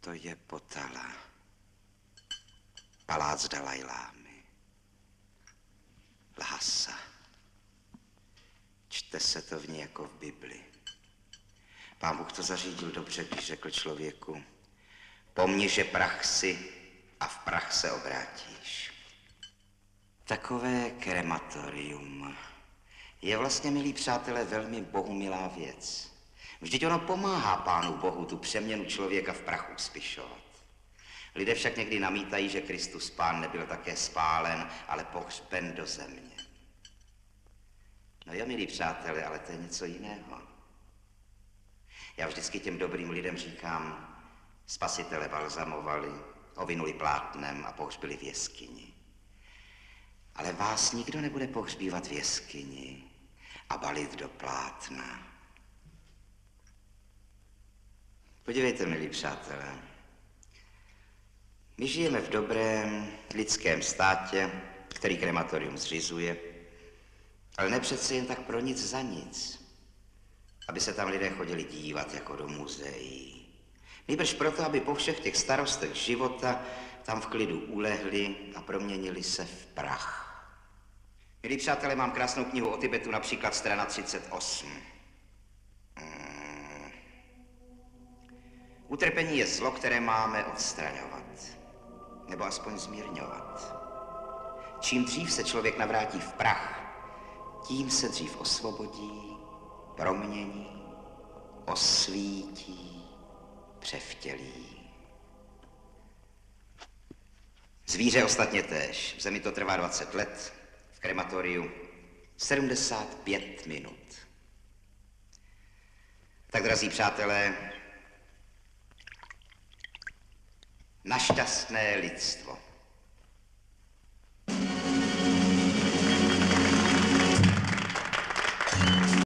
To je Potala. Palác Dalajlámy. Lhasa. Čte se to v ní jako v Bibli. Pán Bůh to zařídil dobře, když řekl člověku, pomni, že prach si a v prach se obrátíš. Takové krematorium je vlastně, milí přátelé, velmi bohumilá věc. Vždyť ono pomáhá Pánu Bohu tu přeměnu člověka v prachu spišovat. Lidé však někdy namítají, že Kristus Pán nebyl také spálen, ale pohřben do země. No jo, milí přátelé, ale to je něco jiného. Já vždycky těm dobrým lidem říkám, spasitele balzamovali, ovinuli plátnem a pohřbili v jeskyni. Ale vás nikdo nebude pohřbívat v jeskyni a balit do plátna. Podívejte, milí přátelé, my žijeme v dobrém lidském státě, který krematorium zřizuje, ale ne přece jen tak pro nic za nic, aby se tam lidé chodili dívat jako do muzeí. Nejbrž proto, aby po všech těch starostech života tam v klidu ulehli a proměnili se v prach. Milí přátelé, mám krásnou knihu o Tibetu, například strana 38. Utrpení je zlo, které máme odstraňovat, nebo aspoň zmírňovat. Čím dřív se člověk navrátí v prach, tím se dřív osvobodí, promění, osvítí, převtělí. Zvíře ostatně též. V zemi to trvá 20 let, v krematoriu 75 minut. Tak, drazí přátelé, na šťastné lidstvo.